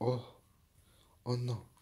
Oh. Oh non.